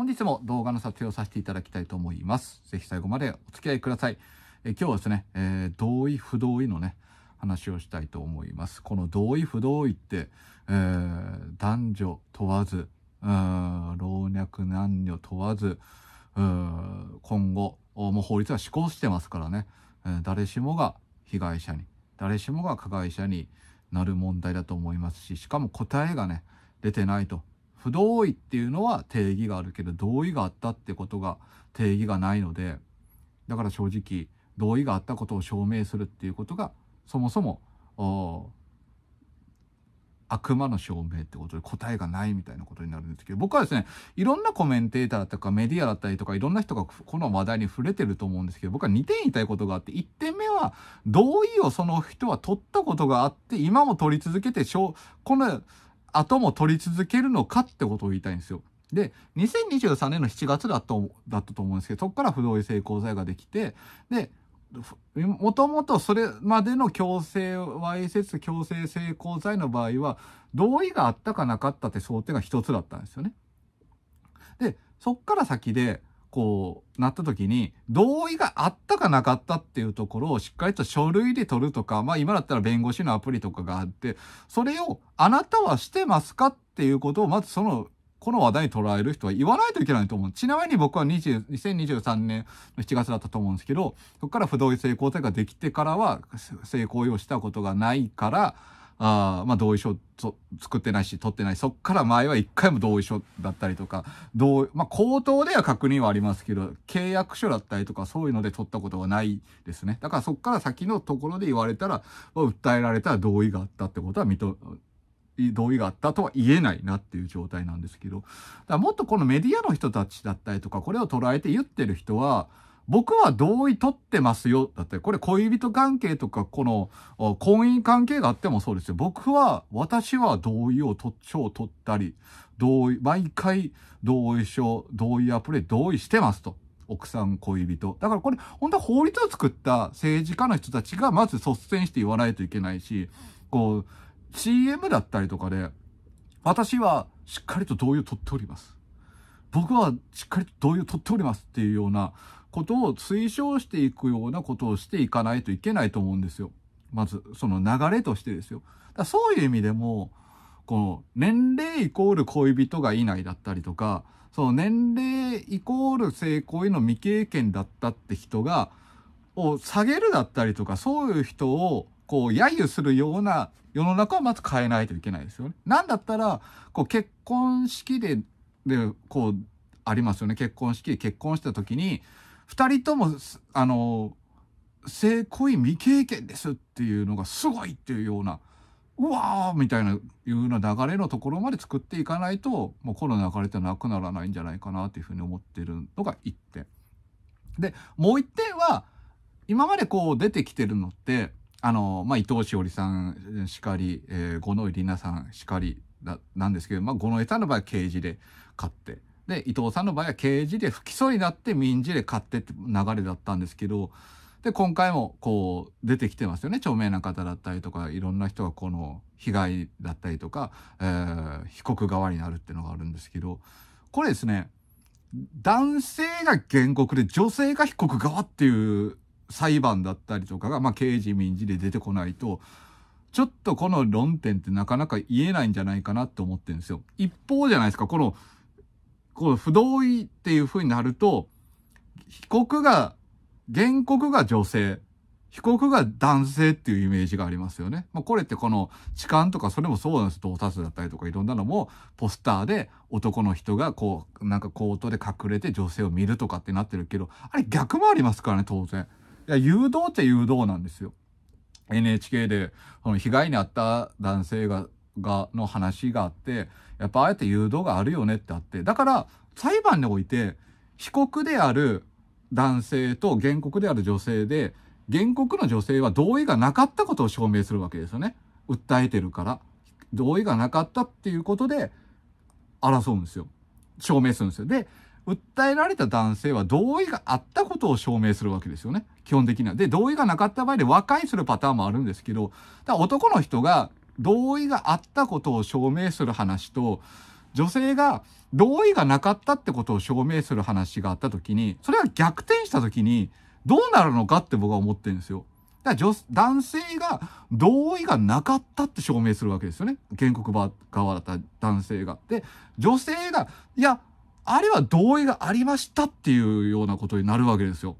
本日も動画の撮影をさせていただきたいと思います。ぜひ最後までお付き合いください。え今日はですね、えー、同意不同意のね、話をしたいと思います。この同意不同意って、えー、男女問わず、老若男女問わず、今後、もう法律は施行してますからね、えー、誰しもが被害者に、誰しもが加害者になる問題だと思いますし、しかも答えがね、出てないと。不同意っていうのは定義があるけど、同意があったってことが定義がないので、だから正直、同意があったことを証明するっていうことが、そもそも、悪魔の証明ってことで答えがないみたいなことになるんですけど僕はですねいろんなコメンテーターとかメディアだったりとかいろんな人がこの話題に触れてると思うんですけど僕は2点言いたいことがあって1点目は同意をその人は取ったことがあって今も取り続けてこの後も取り続けるのかってことを言いたいんですよ。で2023年の7月だとだったと思うんですけどそこから不同意性交罪ができてでもともとそれまでの強制わいせつ強制性交罪の場合は同意があったかなかったって想定が一つだったんですよね。でそっから先でこうなった時に同意があったかなかったっていうところをしっかりと書類で取るとかまあ今だったら弁護士のアプリとかがあってそれをあなたはしてますかっていうことをまずそのこの話題に捉える人は言わないといけないと思う。ちなみに僕は20 2023年の7月だったと思うんですけど、そこから不同意性交罪ができてからは性行為をしたことがないから、あまあ同意書作ってないし取ってない。そっから前は一回も同意書だったりとか、同まあ口頭では確認はありますけど、契約書だったりとかそういうので取ったことはないですね。だからそっから先のところで言われたら、訴えられたら同意があったってことは認同意があったとは言えないなっていう状態なんですけど、だからもっとこのメディアの人たちだったりとか、これを捉えて言ってる人は、僕は同意取ってますよ。だって、これ恋人関係とか、この婚姻関係があってもそうですよ。僕は、私は同意を取、書を取ったり、同意、毎回同意書、同意アプリ同意してますと。奥さん、恋人。だからこれ、本当は法律を作った政治家の人たちがまず率先して言わないといけないし、こう、CM だったりとかで、私はしっかりと同意を取っております。僕はしっかりと同意を取っておりますっていうようなことを推奨していくようなことをしていかないといけないと思うんですよ。まず、その流れとしてですよ。だそういう意味でも、この年齢イコール恋人がいないだったりとか、その年齢イコール性行為の未経験だったって人が、を下げるだったりとか、そういう人をこう、揶揄するような世の中をまず変えないといけないですよね。なんだったら、こう、結婚式で、で、こう、ありますよね。結婚式結婚した時に、二人とも、あの、性行為未経験ですっていうのがすごいっていうような、うわーみたいな、いうような流れのところまで作っていかないと、もうこの流れってなくならないんじゃないかなっていうふうに思ってるのが一点。で、もう一点は、今までこう出てきてるのって、あの、まあ、伊藤詩織さんしかり、えー、五ノ井里奈さんしかりだなんですけど、まあ、五ノ井さんの場合は刑事で勝って、で、伊藤さんの場合は刑事で不起訴になって民事で勝ってって流れだったんですけど、で、今回もこう出てきてますよね。著名な方だったりとか、いろんな人がこの被害だったりとか、えー、被告側になるっていうのがあるんですけど、これですね、男性が原告で女性が被告側っていう裁判だったりとかが、まあ、刑事民事で出てこないと、ちょっとこの論点ってなかなか言えないんじゃないかなって思ってるんですよ。一方じゃないですか、この、この不同意っていう風になると、被告が、原告が女性、被告が男性っていうイメージがありますよね。まあ、これってこの痴漢とかそれもそうなんです。盗撮だったりとかいろんなのもポスターで男の人がこうなんかコートで隠れて女性を見るとかってなってるけど、あれ逆もありますからね、当然。いや、誘導っちゃ誘導なんですよ。NHK で、この被害に遭った男性が、が、の話があって、やっぱあえて誘導があるよねってあって、だから裁判において、被告である男性と原告である女性で、原告の女性は同意がなかったことを証明するわけですよね。訴えてるから。同意がなかったっていうことで争うんですよ。証明するんですよ。で、訴えられた男性は同意があったことを証明するわけですよね。基本的には。で、同意がなかった場合で和解するパターンもあるんですけど、だ男の人が同意があったことを証明する話と、女性が同意がなかったってことを証明する話があった時に、それが逆転した時に、どうなるのかって僕は思ってるんですよ。だから女男性が同意がなかったって証明するわけですよね。原告側だった男性が。で、女性が、いや、あれは同意がありましたっていうようなことになるわけですよ。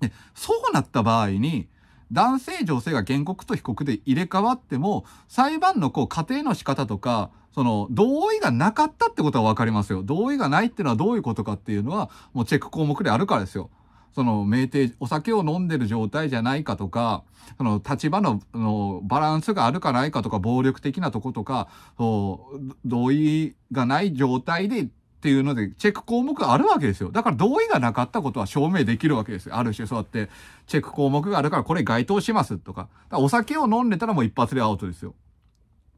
で、そうなった場合に、男性女性が原告と被告で入れ替わっても、裁判のこう、過程の仕方とか、その、同意がなかったってことは分かりますよ。同意がないっていうのはどういうことかっていうのは、もうチェック項目であるからですよ。その、酩酊、お酒を飲んでる状態じゃないかとか、その、立場の、の、バランスがあるかないかとか、暴力的なとことか、同意がない状態でっていうので、チェック項目があるわけですよ。だから同意がなかったことは証明できるわけですよ。ある種そうやって、チェック項目があるからこれ該当しますとか。かお酒を飲んでたらもう一発でアウトですよ。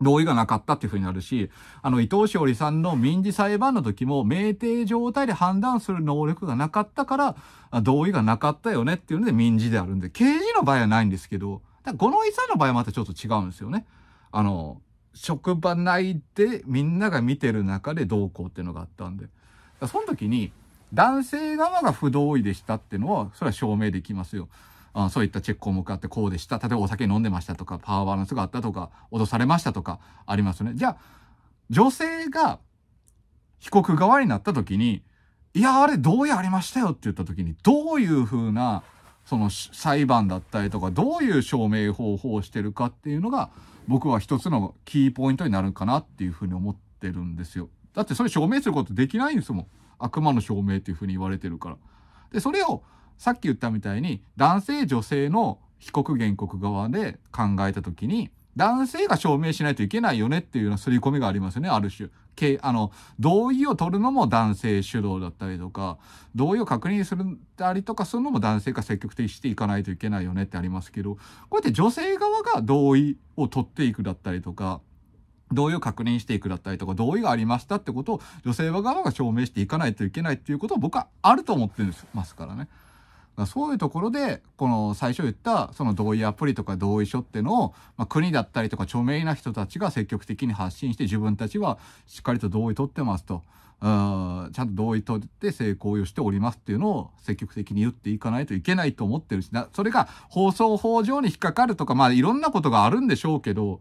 同意がなかったっていうふうになるし、あの、伊藤詩織さんの民事裁判の時も、酩酊状態で判断する能力がなかったから、同意がなかったよねっていうので民事であるんで、刑事の場合はないんですけど、五ノ井さんの場合はまたちょっと違うんですよね。あの、職場内でみんなが見てる中でどうこうっていうのがあったんで。その時に、男性側が不同意でしたっていうのは、それは証明できますよ。あそういったチェック項目があってこうでした。例えばお酒飲んでましたとか、パワーバランスがあったとか、脅されましたとか、ありますね。じゃあ、女性が被告側になった時に、いや、あれ同意ありましたよって言った時に、どういう風な、その裁判だったりとか、どういう証明方法をしてるかっていうのが、僕は一つのキーポイントになるかなっていうふうに思ってるんですよ。だってそれ証明することできないんですもん。悪魔の証明っていうふうに言われてるから。で、それをさっき言ったみたいに男性女性の被告原告側で考えた時に男性が証明しないといけないよねっていうような刷り込みがありますよね、ある種。あの、同意を取るのも男性主導だったりとか、同意を確認するたりとかするのも男性が積極的にしていかないといけないよねってありますけど、こうやって女性側が同意を取っていくだったりとか、同意を確認していくだったりとか、同意がありましたってことを女性側が証明していかないといけないっていうことを僕はあると思ってるんですますからね。そういうところで、この最初言った、その同意アプリとか同意書っていうのを、まあ、国だったりとか著名な人たちが積極的に発信して自分たちはしっかりと同意取ってますと。うんちゃんと同意取って性行為をしておりますっていうのを積極的に言っていかないといけないと思ってるしな、それが放送法上に引っかかるとか、まあいろんなことがあるんでしょうけど、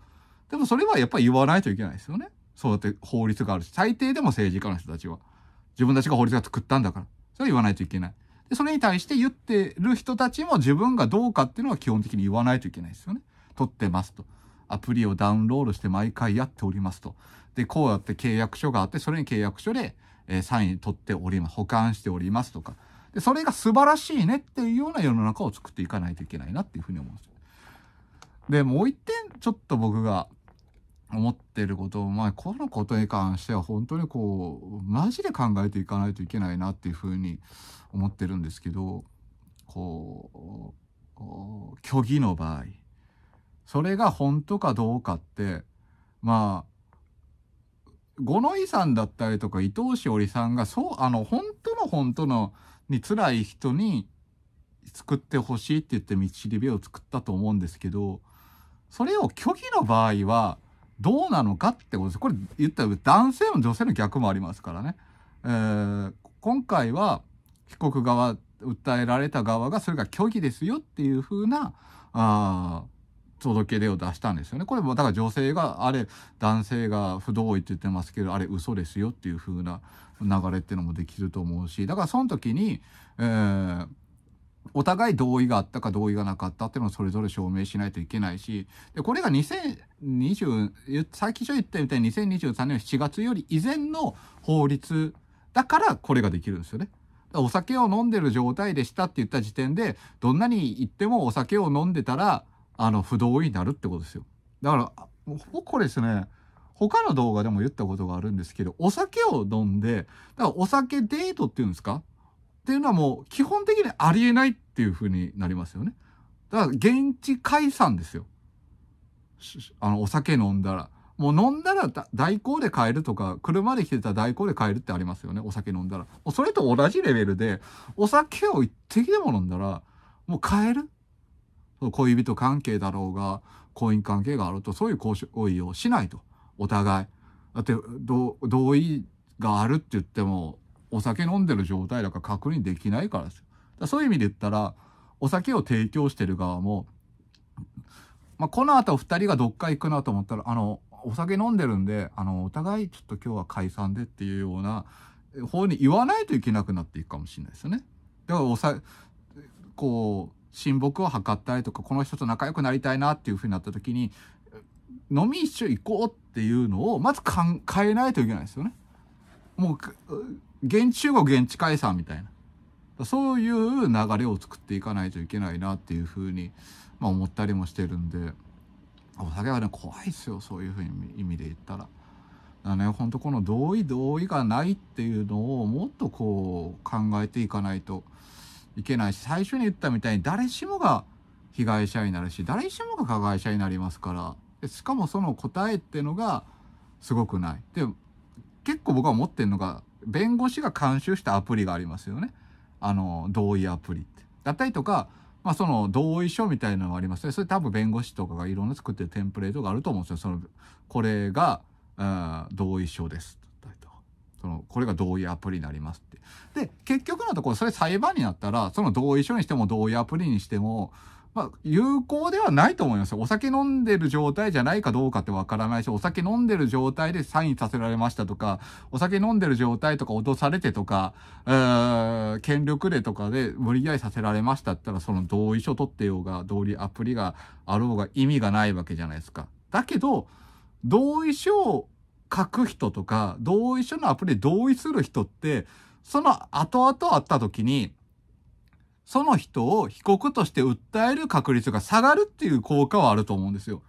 でもそれはやっぱり言わないといけないですよね。そうやって法律があるし、最低でも政治家の人たちは。自分たちが法律が作ったんだから。それは言わないといけない。で、それに対して言ってる人たちも自分がどうかっていうのは基本的に言わないといけないですよね。撮ってますと。アプリをダウンロードして毎回やっておりますと。で、こうやって契約書があって、それに契約書で、えー、サイン取っております。保管しておりますとか。で、それが素晴らしいねっていうような世の中を作っていかないといけないなっていうふうに思うんですよ。で、もう一点、ちょっと僕が思ってることまあ、このことに関しては本当にこう、マジで考えていかないといけないなっていうふうに思ってるんですけど、こう、虚偽の場合、それが本当かどうかって、まあ、五ノ井さんだったりとか伊藤詩織さんが、そう、あの、本当の本当のに辛い人に作ってほしいって言って道しるべを作ったと思うんですけど、それを虚偽の場合は、どうなのかってことです。これ言ったら男性も女性の逆もありますからね。えー、今回は被告側、訴えられた側がそれが虚偽ですよっていう風な、あ届け出を出したんですよね。これもだから女性があれ男性が不同意って言ってますけどあれ嘘ですよっていう風な流れっていうのもできると思うしだからその時に、えー、お互い同意があったか同意がなかったっていうのをそれぞれ証明しないといけないし、で、これが2020、最近言ったみたいに2023年7月より以前の法律だからこれができるんですよね。お酒を飲んでる状態でしたって言った時点で、どんなに言ってもお酒を飲んでたら、あの、不同意になるってことですよ。だから、僕これですね、他の動画でも言ったことがあるんですけど、お酒を飲んで、だからお酒デートっていうんですか？っていうのはもう基本的にありえないっていう風になりますよね。だから現地解散ですよ。あの、お酒飲んだら。もう飲んだら代行で買えるとか、車で来てたら代行で買えるってありますよね。お酒飲んだら。もうそれと同じレベルで、お酒を一滴でも飲んだら、もう買える。恋人関係だろうが、婚姻関係があると、そういう行為をしないと。お互い。だって同意があるって言ってもお酒飲んでる状態だから確認できないからですよ。そういう意味で言ったらお酒を提供してる側も、まあ、この後二人がどっか行くなと思ったらあのお酒飲んでるんであのお互いちょっと今日は解散でっていうような方に言わないといけなくなっていくかもしれないですよね。だからおさこう親睦を図ったりとかこの人と仲良くなりたいなっていうふうになった時に飲み一緒行こうっていうのをまず考えないといけないですよね。もう現地集合現地解散みたいなそういう流れを作っていかないといけないなっていうふうに、まあ、思ったりもしてるんでお酒はね怖いですよそういうふうに意味で言ったら。だね本当この同意同意がないっていうのをもっとこう考えていかないといけないし最初に言ったみたいに誰しもが被害者になるし誰しもが加害者になりますからしかもその答えっていうのがすごくない。で結構僕は思ってるのが弁護士が監修したアプリがありますよね。あの同意アプリって。だったりとか、まあ、その同意書みたいなのがありますね。それ多分弁護士とかがいろんな作ってるテンプレートがあると思うんですよ。そのこれが同意書です。そのこれが同意アプリになりますって。で結局のところそれ裁判になったらその同意書にしても同意アプリにしてもまあ、有効ではないと思いますよ。お酒飲んでる状態じゃないかどうかってわからないし、お酒飲んでる状態でサインさせられましたとか、お酒飲んでる状態とか脅されてとか、えー、権力でとかで無理やりさせられましたったら、その同意書取ってようが、同意アプリがあろうが意味がないわけじゃないですか。だけど、同意書を書く人とか、同意書のアプリで同意する人って、その後々あった時に、その人を被告として訴える確率が下がるっていう効果はあると思うんですよ。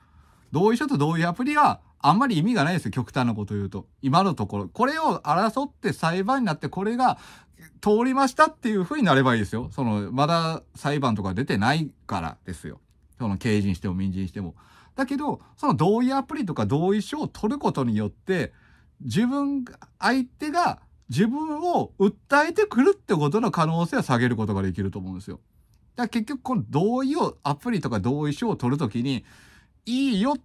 同意書と同意アプリはあんまり意味がないですよ。極端なこと言うと。今のところ。これを争って裁判になってこれが通りましたっていう風になればいいですよ。その、まだ裁判とか出てないからですよ。その刑事にしても民事にしても。だけど、その同意アプリとか同意書を取ることによって、自分、相手が自分を訴えてくるってことの可能性は下げることができると思うんですよ。だから結局この同意を、アプリとか同意書を取るときに、いいよ、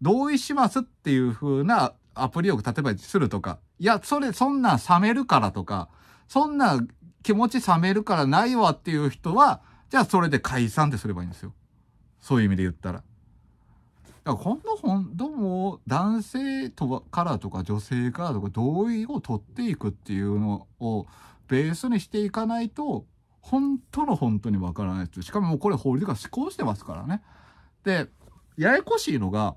同意しますっていう風なアプリを例えばするとか、いや、それ、そんな冷めるからとか、そんな気持ち冷めるからないわっていう人は、じゃあそれで解散ってすればいいんですよ。そういう意味で言ったら。だから今度ほんども男性とからとか女性からとか同意を取っていくっていうのをベースにしていかないと本当の本当にわからないです。しかもこれ法律が施行してますからね。で、ややこしいのが、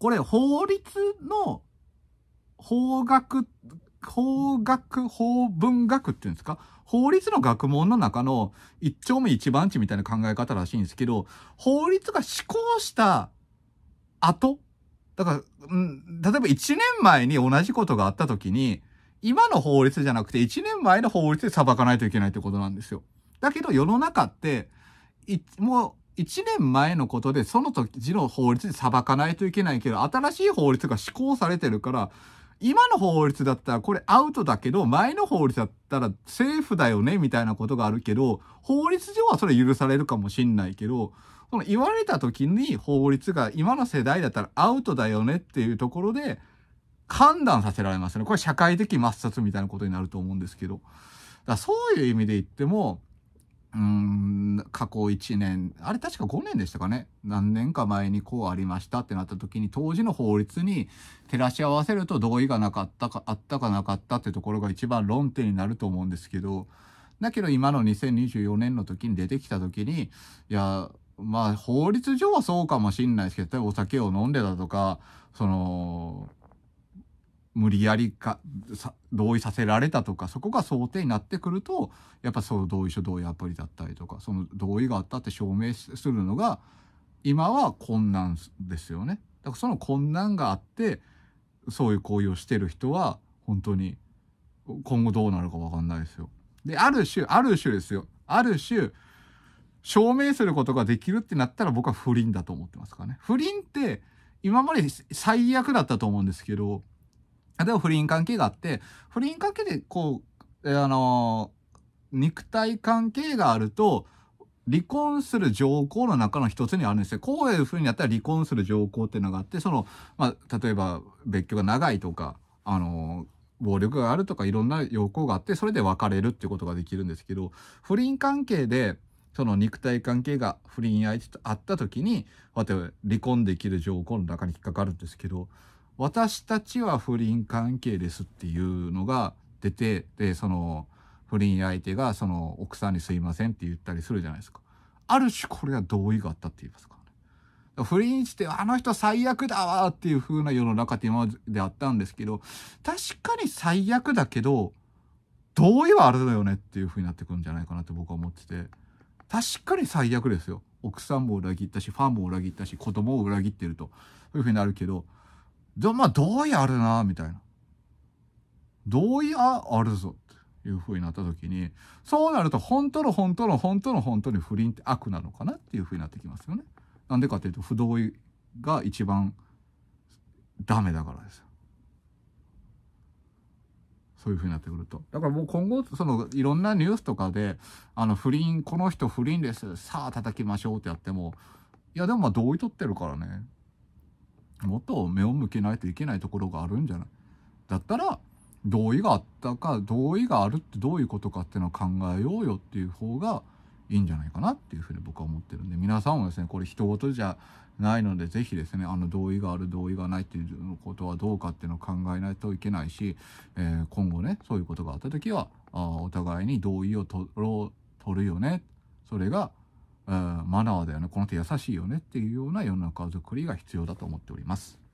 これ法律の法学、法学、法文学っていうんですか？法律の学問の中の一丁目一番地みたいな考え方らしいんですけど、法律が施行した後？だから、うん、例えば1年前に同じことがあった時に、今の法律じゃなくて1年前の法律で裁かないといけないってことなんですよ。だけど世の中って、もう1年前のことでその時の法律で裁かないといけないけど、新しい法律が施行されてるから、今の法律だったらこれアウトだけど、前の法律だったらセーフだよねみたいなことがあるけど、法律上はそれ許されるかもしんないけど、その言われた時に法律が今の世代だったらアウトだよねっていうところで判断させられますね。これ社会的抹殺みたいなことになると思うんですけど。だそういう意味で言っても、うん、過去1年、あれ確か5年でしたかね。何年か前にこうありましたってなった時に、当時の法律に照らし合わせると同意がなかったか、あったかなかったってところが一番論点になると思うんですけど、だけど今の2024年の時に出てきた時に、いや、まあ法律上はそうかもしんないですけど、例えばお酒を飲んでたとか、その、無理やりか同意させられたとかそこが想定になってくるとやっぱそう同意書同意アプリだったりとかその同意があったって証明するのが今は困難ですよね。だからその困難があってそういう行為をしてる人は本当に今後どうなるか分かんないですよ。である種ある種ですよある種証明することができるってなったら僕は不倫だと思ってますからね。不倫って今まで最悪だったと思うんですけど、例えば不倫関係があって、不倫関係でこう、あの、肉体関係があると、離婚する条項の中の一つにあるんですよ。こういうふうにやったら離婚する条項っていうのがあって、その、まあ、例えば別居が長いとか、あの、暴力があるとかいろんな要項があって、それで別れるってことができるんですけど、不倫関係で、その肉体関係が不倫相手と会った時に、こうやって離婚できる条項の中に引っかかるんですけど、私たちは不倫関係ですっていうのが出て、で、その、不倫相手がその奥さんにすいませんって言ったりするじゃないですか。ある種これは同意があったって言いますかね。不倫してあの人最悪だわっていう風な世の中って今まであったんですけど、確かに最悪だけど、同意はあるのよねっていう風になってくるんじゃないかなって僕は思ってて。確かに最悪ですよ。奥さんも裏切ったし、ファンも裏切ったし、子供を裏切ってると。そういう風になるけど、でまあ同意あるなみたいな。同意ああるぞ。いう風になった時に、そうなると本当の本当の本当の本当に不倫って悪なのかなっていう風になってきますよね。なんでかっていうと、不同意が一番ダメだからです。そういう風になってくると。だからもう今後、そのいろんなニュースとかで、あの不倫、この人不倫です。さあ叩きましょうってやっても、いやでもまあ同意取ってるからね。もっと目を向けないといけないところがあるんじゃない？だったら、同意があったか同意があるってどういうことかっていうのを考えようよっていう方がいいんじゃないかなっていうふうに僕は思ってるんで皆さんもですねこれ人事じゃないので是非ですねあの同意がある同意がないっていうことはどうかっていうのを考えないといけないし、えー、今後ねそういうことがあった時はあお互いに同意を取ろう取るよね。それが、マナーだよねこの手優しいよねっていうような世の中づくりが必要だと思っております。